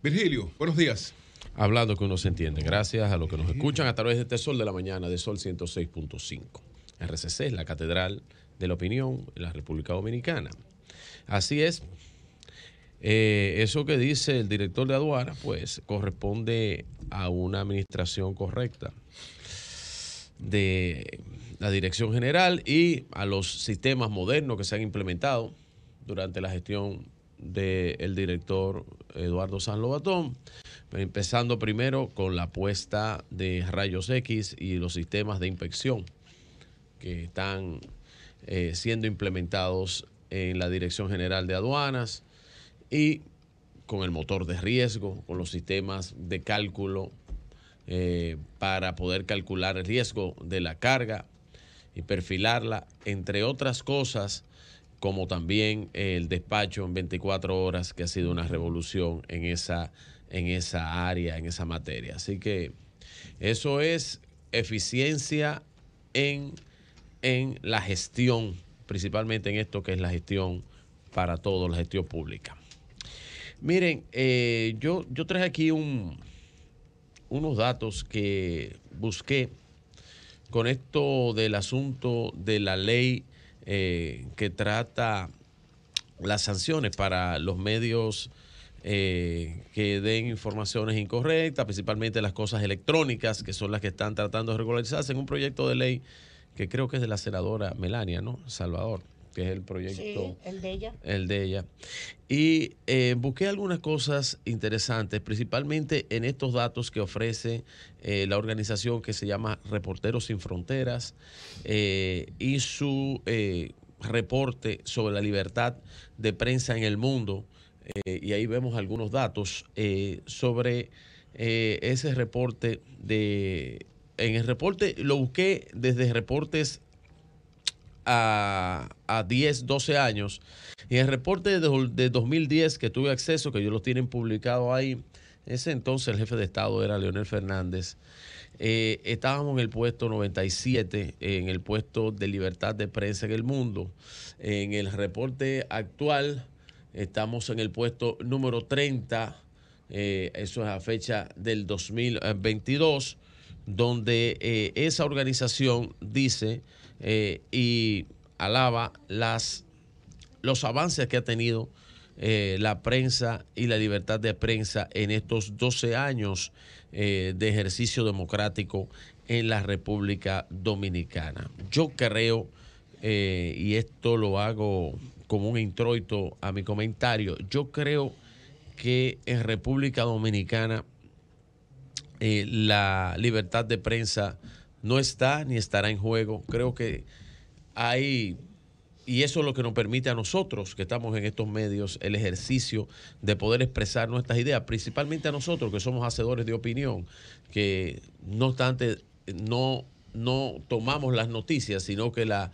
Virgilio, buenos días. Hablando que uno se entiende. Gracias a los que nos escuchan a través de este Sol de la Mañana, de Sol 106.5. RCC es la Catedral de la Opinión en la República Dominicana. Así es. Eh, eso que dice el director de aduana, pues corresponde a una administración correcta de la dirección general y a los sistemas modernos que se han implementado durante la gestión del director Eduardo San Lobatón, empezando primero con la puesta de rayos X y los sistemas de inspección que están eh, siendo implementados en la Dirección General de Aduanas y con el motor de riesgo, con los sistemas de cálculo eh, para poder calcular el riesgo de la carga y perfilarla, entre otras cosas, como también el despacho en 24 horas, que ha sido una revolución en esa, en esa área, en esa materia. Así que eso es eficiencia en, en la gestión, principalmente en esto que es la gestión para todos, la gestión pública. Miren, eh, yo, yo traje aquí un, unos datos que busqué con esto del asunto de la ley eh, que trata las sanciones para los medios eh, que den informaciones incorrectas, principalmente las cosas electrónicas, que son las que están tratando de regularizarse en un proyecto de ley que creo que es de la senadora Melania, ¿no? Salvador que es el proyecto. Sí, el de ella. El de ella. Y eh, busqué algunas cosas interesantes, principalmente en estos datos que ofrece eh, la organización que se llama Reporteros Sin Fronteras eh, y su reporte sobre la libertad de prensa en el mundo. y ahí vemos algunos datos sobre ese reporte de... En el reporte lo busqué desde reportes a, 10, 12 años. Y el reporte de, 2010 que tuve acceso, que ellos lo tienen publicado ahí, ese entonces el jefe de Estado era Leonel Fernández. Eh, estábamos en el puesto 97, en el puesto de libertad de prensa en el mundo. En el reporte actual estamos en el puesto número 30, eh, eso es a fecha del 2022, donde eh, esa organización dice eh, y alaba las, los avances que ha tenido eh, la prensa y la libertad de prensa en estos 12 años de ejercicio democrático en la República Dominicana. Yo creo, y esto lo hago como un introito a mi comentario, yo creo que en República Dominicana la libertad de prensa no está ni estará en juego. Creo que hay, y eso es lo que nos permite a nosotros que estamos en estos medios, el ejercicio de poder expresar nuestras ideas, principalmente a nosotros que somos hacedores de opinión, que no obstante no, no tomamos las noticias, sino que las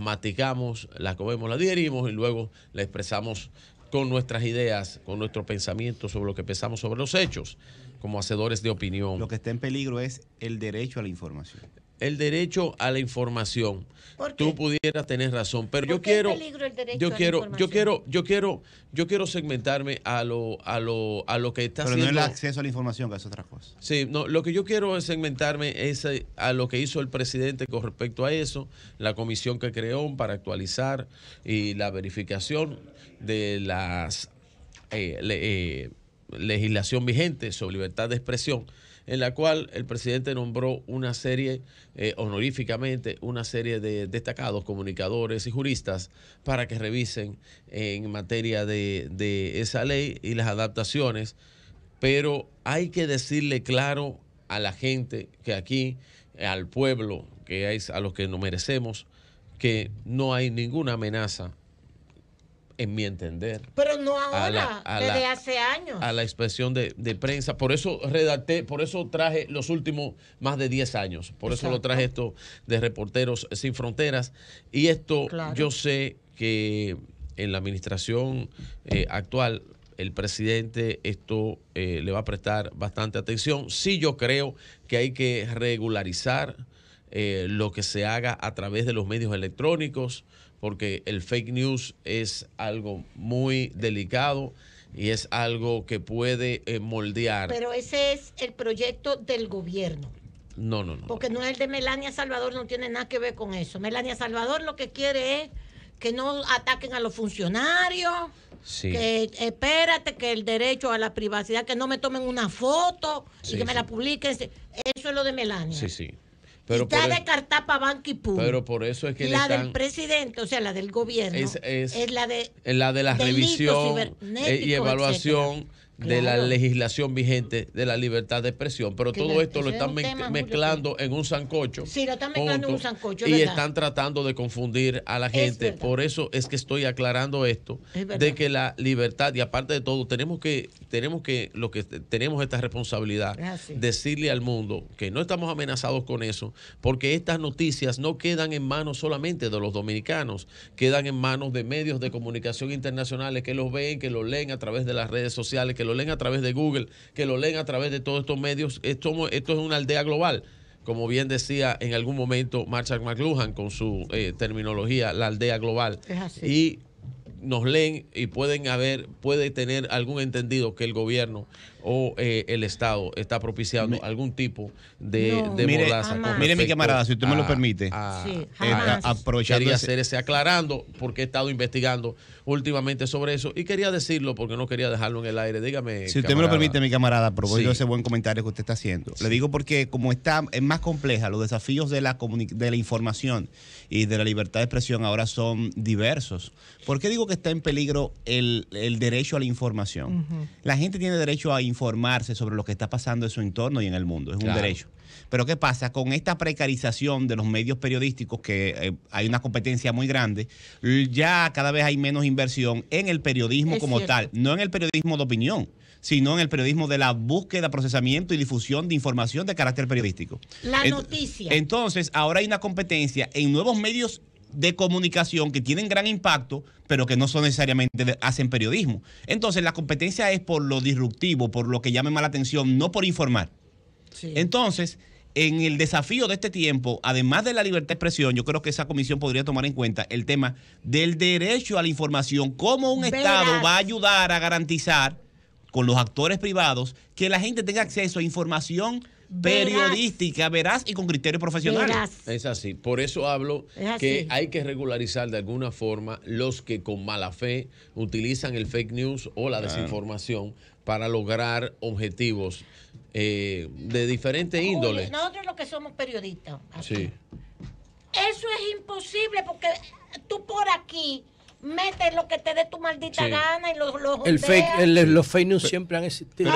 maticamos, las comemos, las digerimos y luego las expresamos con nuestras ideas, con nuestro pensamiento sobre lo que pensamos sobre los hechos como hacedores de opinión. Lo que está en peligro es el derecho a la información. El derecho a la información. Tú pudieras tener razón, pero yo quiero, yo quiero, yo quiero, yo quiero, yo quiero segmentarme a lo, a lo, a lo que está pero haciendo. no el acceso a la información, que es otra cosa. Sí, no, lo que yo quiero es segmentarme es eh, a lo que hizo el presidente con respecto a eso, la comisión que creó para actualizar y la verificación de las eh, eh, legislación vigente sobre libertad de expresión, en la cual el presidente nombró una serie, eh, honoríficamente, una serie de destacados comunicadores y juristas para que revisen en materia de, de esa ley y las adaptaciones. Pero hay que decirle claro a la gente que aquí, al pueblo, que es a los que nos merecemos, que no hay ninguna amenaza en mi entender. Pero no ahora, desde hace años. A la expresión de, prensa. Por eso redacté, por eso traje los últimos más de 10 años. Por eso lo traje esto de Reporteros Sin Fronteras. Y esto yo sé que en la administración eh, actual el presidente esto eh, le va a prestar bastante atención. Sí yo creo que hay que regularizar eh, lo que se haga a través de los medios electrónicos porque el fake news es algo muy delicado y es algo que puede eh, moldear. Pero ese es el proyecto del gobierno. No, no, no. Porque no es el de Melania Salvador, no tiene nada que ver con eso. Melania Salvador lo que quiere es que no ataquen a los funcionarios, que espérate, que el derecho a la privacidad, que no me tomen una foto y que me la publiquen. Eso es lo de Melania. Sí, sí. Pero está descartada para Banco y Pero por eso es que la del presidente, o sea, la del gobierno, es, la de la de la revisión eh, y evaluación de la legislación vigente de la libertad de expresión. Pero todo esto lo están mezclando en un sancocho. Sí, lo están mezclando en un sancocho. Y están tratando de confundir a la gente. Por eso es que estoy aclarando esto, de que la libertad, y aparte de todo, tenemos que, tenemos que, lo que tenemos esta responsabilidad, decirle al mundo que no estamos amenazados con eso, porque estas noticias no quedan en manos solamente de los dominicanos, quedan en manos de medios de comunicación internacionales que los ven, que los leen a través de las redes sociales, que lo leen a través de Google, que lo leen a través de todos estos medios. Esto, esto es una aldea global. Como bien decía en algún momento Marshall McLuhan con su eh, terminología, la aldea global. Y nos leen y pueden haber, puede tener algún entendido que el gobierno o eh, el Estado está propiciando algún tipo de, de mire, Mire, mi camarada, si usted me lo permite, sí, eh, aprovechando quería hacer ese aclarando porque he estado investigando últimamente sobre eso y quería decirlo porque no quería dejarlo en el aire. Dígame. Si usted me lo permite, mi camarada, aprovecho ese buen comentario que usted está haciendo. Le digo porque como está es más compleja, los desafíos de la de la información y de la libertad de expresión ahora son diversos. ¿Por qué digo que está en peligro el, derecho a la información? La gente tiene derecho a informarse sobre lo que está pasando en su entorno y en el mundo, es un derecho. Pero ¿qué pasa? Con esta precarización de los medios periodísticos, que eh, hay una competencia muy grande, ya cada vez hay menos inversión en el periodismo como tal, no en el periodismo de opinión sino en el periodismo de la búsqueda, procesamiento y difusión de información de carácter periodístico. La noticia. Entonces, ahora hay una competencia en nuevos medios de comunicación que tienen gran impacto, pero que no son necesariamente hacen periodismo. Entonces, la competencia es por lo disruptivo, por lo que llame más la atención, no por informar. Entonces, en el desafío de este tiempo, además de la libertad de expresión, yo creo que esa comisión podría tomar en cuenta el tema del derecho a la información, cómo un Estado va a ayudar a garantizar con los actores privados que la gente tenga acceso a información periodística, veraz y con criterios profesionales. Es así. Por eso hablo que hay que regularizar de alguna forma los que con mala fe utilizan el fake news o la desinformación para lograr objetivos eh, de diferente índole. Nosotros los que somos periodistas. Sí. Eso es imposible porque tú por aquí metes lo que te dé tu maldita gana y los el fake Los fake news siempre han existido.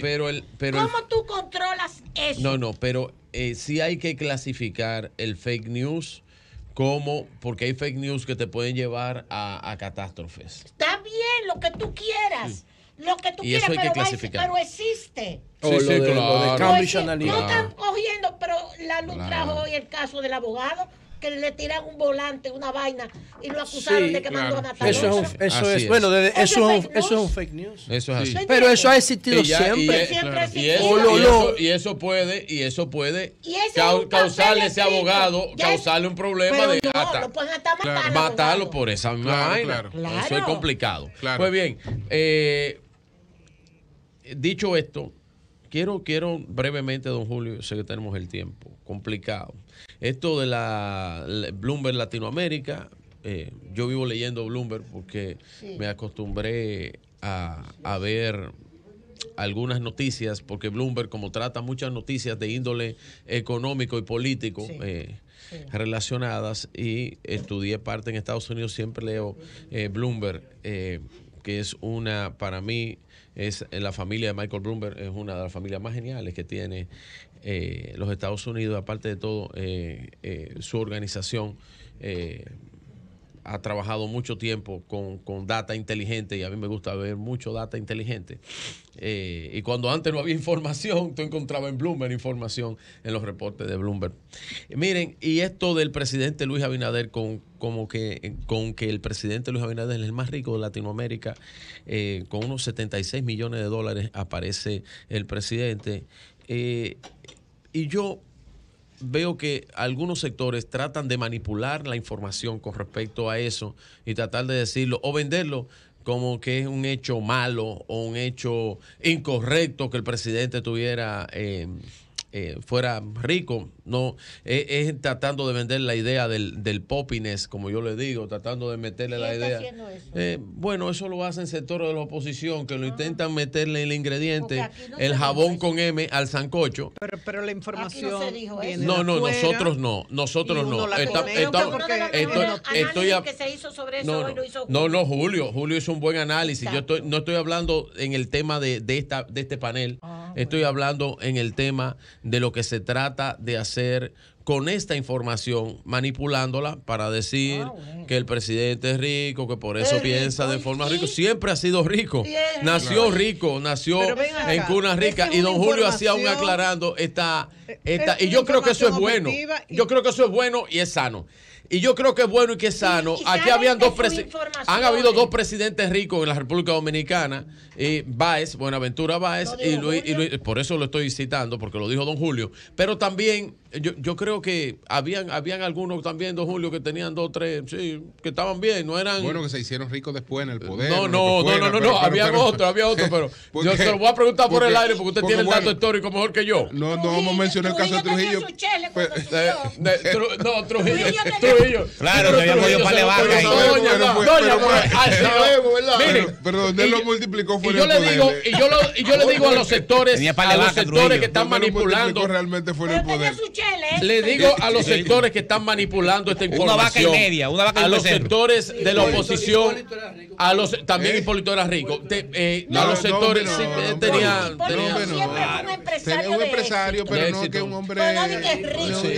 pero, pero, ¿Cómo tú controlas eso? No, no, pero eh, sí hay que clasificar el fake news como, porque hay fake news que te pueden llevar a, a catástrofes. Está bien, lo que tú quieras. Lo que tú quieras, pero, pero, existe. Sí, sí, de, claro. No están cogiendo, pero la luz trajo hoy el caso del abogado que le tiran un volante, una vaina y lo acusaron de que mandó a matar. Eso es, eso es, bueno, eso, es, eso es un fake news. Eso es así. Pero eso ha existido siempre. Y, eso, puede y eso puede causarle ese abogado, causarle un problema de matarlo, por esa misma vaina. Eso es complicado. Pues bien, eh, dicho esto, quiero, quiero brevemente, don Julio, sé que tenemos el tiempo complicado. Esto de la Bloomberg Latinoamérica, eh, yo vivo leyendo Bloomberg porque me acostumbré a, ver algunas noticias, porque Bloomberg, como trata muchas noticias de índole económico y político eh, relacionadas, y estudié parte en Estados Unidos, siempre leo eh, Bloomberg, que es una, para mí, es la familia de Michael Bloomberg, es una de las familias más geniales que tiene eh, los Estados Unidos, aparte de todo, eh, eh, su organización ha trabajado mucho tiempo con, data inteligente y a mí me gusta ver mucho data inteligente. y cuando antes no había información, tú encontrabas en Bloomberg información en los reportes de Bloomberg. miren, y esto del presidente Luis Abinader, con, como que, con que el presidente Luis Abinader es el más rico de Latinoamérica, con unos 76 millones de dólares aparece el presidente. Y yo veo que algunos sectores tratan de manipular la información con respecto a eso y tratar de decirlo o venderlo como que es un hecho malo o un hecho incorrecto que el presidente tuviera eh, eh, fuera rico, no es, tratando de vender la idea del, del popines, como yo le digo, tratando de meterle la idea. Eh, bueno, eso lo hacen sectores de la oposición que lo intentan meterle el ingrediente, el jabón con M al sancocho. Pero, pero la información no, no, nosotros no, nosotros no. estoy que se hizo sobre eso no, no, Julio, Julio hizo un buen análisis. Yo estoy, no estoy hablando en el tema de, de esta de este panel. Ah, estoy hablando en el tema de lo que se trata de hacer con esta información, manipulándola para decir ah, que el presidente es rico, que por eso piensa de forma rica. Siempre ha sido rico. Nació rico, nació en cuna rica. Y don Julio hacía un aclarando esta, esta y yo creo que eso es bueno. Yo creo que eso es bueno y es sano. Y yo creo que es bueno y que es sano. Aquí habían dos han habido dos presidentes ricos en la República Dominicana, y Báez, Buenaventura Báez y Luis, y Luis, por eso lo estoy citando, porque lo dijo don Julio, pero también yo, yo creo que habían, habían algunos también, don Julio, que tenían dos, tres, sí, que estaban bien, no eran... Bueno, que se hicieron ricos después en el poder. No, no, no, no, no, no, había otro, había otro, pero yo se lo voy a preguntar por el aire porque usted tiene el dato histórico mejor que yo. No, no vamos a mencionar el caso de Trujillo. No, Trujillo, Trujillo. Claro, no había podido para vaca. Pero donde él lo multiplicó fue y yo le digo y yo le digo a los sectores a los sectores que están manipulando realmente fue el poder le digo a los sectores que están manipulando esta información. Una vaca y media, una vaca A los sectores de la oposición. A los, también ¿Eh? Hipólito era rico. Eh, a los sectores sí, tenía. tenía un empresario, pero no que un hombre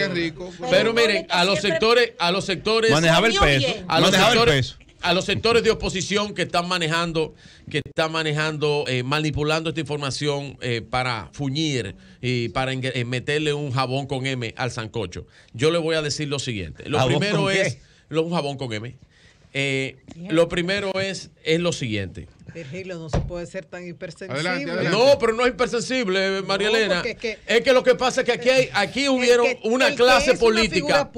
rico. Pero miren, a los sectores, a los sectores. Manejaba el peso. A los sectores a los sectores de oposición que están manejando, que están manejando, eh, manipulando esta información eh, para fuñir y para eh, meterle un jabón con M al sancocho. Yo le voy a decir lo siguiente. Lo primero es un jabón con M. lo primero es, es lo siguiente. Virgilio, no se puede ser tan hipersensible. No, pero no es hipersensible, María Elena. Es que, lo que pasa es que aquí, hay, aquí hubieron una clase política.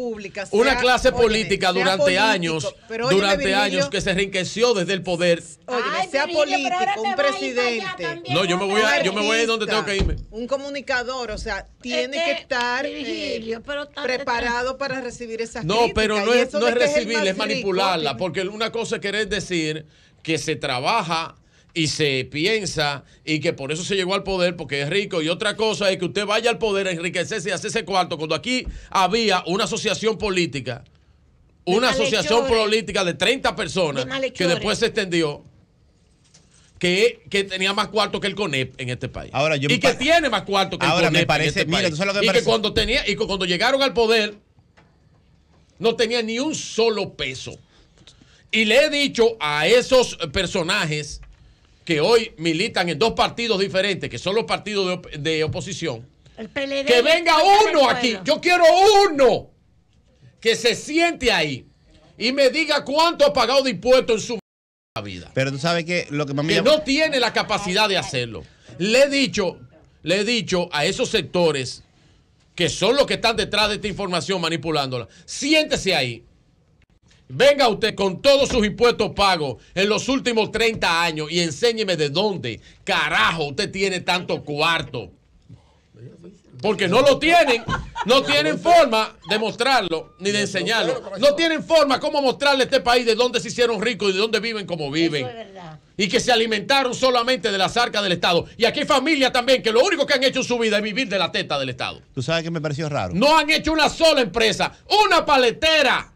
Una, clase política durante años. durante años que se enriqueció desde el poder. Oye, sea político, un presidente. No, yo me voy a, yo me voy a donde tengo que irme. Un comunicador, o sea, tiene que, estar eh, preparado para recibir esas No, pero no es, no es recibirla, es manipularla. Porque una cosa es querer decir que se trabaja y se piensa y que por eso se llegó al poder porque es rico y otra cosa es que usted vaya al poder a enriquecerse y hacerse cuarto cuando aquí había una asociación política una asociación política de 30 personas que después se extendió que, tenía más cuarto que el CONEP en este país. Ahora, y que tiene más cuarto que el CONEP me parece, en este país. y que cuando tenía y que cuando llegaron al poder no tenía ni un solo peso. Y le he dicho a esos personajes que hoy militan en dos partidos diferentes, que son los partidos de, oposición, que venga uno aquí. Yo quiero uno que se siente ahí y me diga cuánto ha pagado de impuestos en su vida. Pero tú sabes que lo que Que no tiene la capacidad de hacerlo. Le he dicho, le he dicho a esos sectores que son los que están detrás de esta información manipulándola, siéntese ahí Venga usted con todos sus impuestos pagos en los últimos 30 años y enséñeme de dónde, carajo, usted tiene tanto cuarto. Porque no lo tienen, no tienen forma de mostrarlo ni de enseñarlo. No tienen forma cómo mostrarle a este país de dónde se hicieron ricos y de dónde viven como viven. Y que se alimentaron solamente de las arcas del Estado. Y aquí hay familias también que lo único que han hecho en su vida es vivir de la teta del Estado. ¿Tú sabes que me pareció raro? No han hecho una sola empresa, una paletera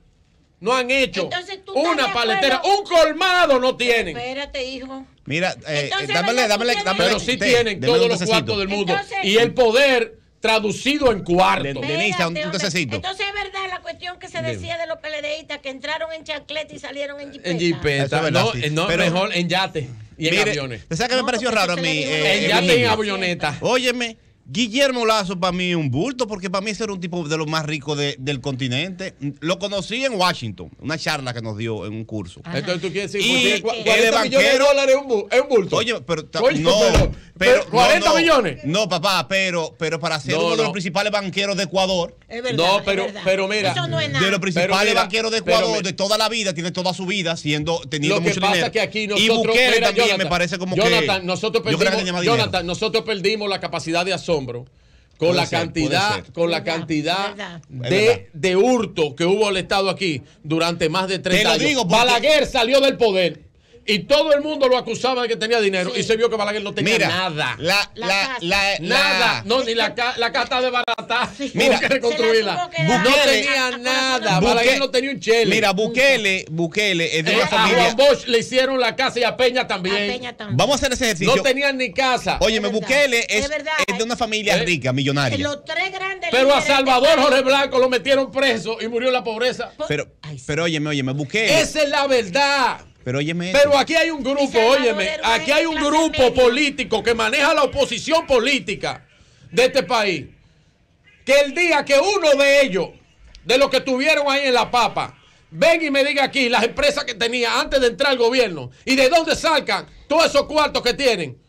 no han hecho una paletera, un colmado no tienen. Espérate, hijo. Mira, eh, dámele, dámele, dámele, Pero sí tienen todos los cuartos del mundo. y el poder traducido en cuarto. Denise, un, Entonces es verdad la cuestión que se decía de los peledeístas que entraron en chancleta y salieron en jipeta. En jipeta, no, no pero, mejor en yate y en aviones. ¿Sabes qué me pareció raro a mí? Eh, en yate y en avioneta. Óyeme, Guillermo Lazo para mí es un bulto, porque para mí ese era un tipo de los más ricos del continente. Lo conocí en Washington, una charla que nos dio en un curso. Entonces tú quieres decir, 40 millones de dólares es un bulto. Oye, pero, no, pero, 40 millones. No, papá, pero, pero para ser uno de los principales banqueros de Ecuador. Es verdad, no, pero, pero mira, Eso no es nada. de los principales banqueros de Ecuador de toda la vida, tiene toda su vida siendo teniendo mucho dinero. Que aquí nosotros, y Bukele también me parece como Jonathan, que nosotros perdimos, Jonathan, nosotros perdimos la capacidad de asombro con la cantidad, con la cantidad de, de, hurto que hubo el Estado aquí durante más de 30 años. Balaguer salió del poder y todo el mundo lo acusaba de que tenía dinero y se vio que Balaguer no tenía nada. La, la, la, nada. No, ni la, la casa de barata. Mira, que reconstruirla. no tenía nada. Balaguer no tenía un chele. Mira, Bukele, Bukele es de una familia. A Juan Bosch le hicieron la casa y a Peña también. Vamos a hacer ese ejercicio. No tenían ni casa. Óyeme, Bukele es, es, de una familia ¿Eh? rica, millonaria. Los tres grandes Pero a Salvador Jorge Blanco lo metieron preso y murió en la pobreza. Pero, pero óyeme, óyeme, Bukele. Esa es la verdad. Pero óyeme. Pero aquí hay un grupo, óyeme, aquí hay un grupo político que maneja la oposición política de este país. Que el día que uno de ellos, de los que estuvieron ahí en la papa, ven y me diga aquí las empresas que tenía antes de entrar al gobierno y de dónde sacan todos esos cuartos que tienen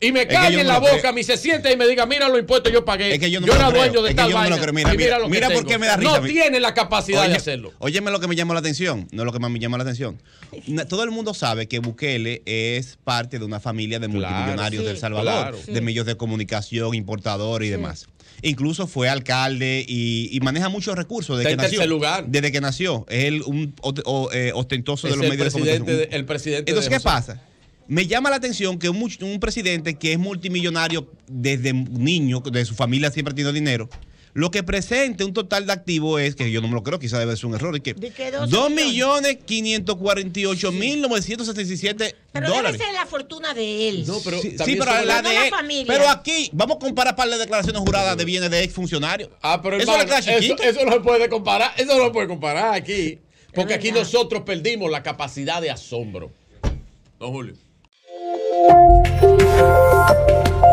y me cae en la boca, y se siente y me diga, mira los impuestos yo pagué. yo, era dueño de tal vaina. Mira, mira, mira, por qué me da risa. No tiene la capacidad de hacerlo. Óyeme lo que me llama la atención, no lo que más me llama la atención. Todo el mundo sabe que Bukele es parte de una familia de multimillonarios de El Salvador, de medios de comunicación, importadores y demás. Incluso fue alcalde y, maneja muchos recursos desde que nació. Lugar. Desde que nació. Es el, un eh, ostentoso de los medios de comunicación. el presidente Entonces, ¿qué pasa? Me llama la atención que un, un, presidente que es multimillonario desde niño, de su familia siempre ha tenido dinero, lo que presente un total de activos es, que yo no me lo creo, quizás debe ser un error, es que 2.548.977 pero dólares. Pero debe ser la fortuna de él. No, pero sí, pero la de él. Pero aquí, vamos a comparar para las declaraciones juradas de bienes de exfuncionarios. Ah, pero eso, hermano, eso, eso no se puede comparar, eso no se puede comparar aquí. Porque aquí nosotros perdimos la capacidad de asombro. Don Julio. うん。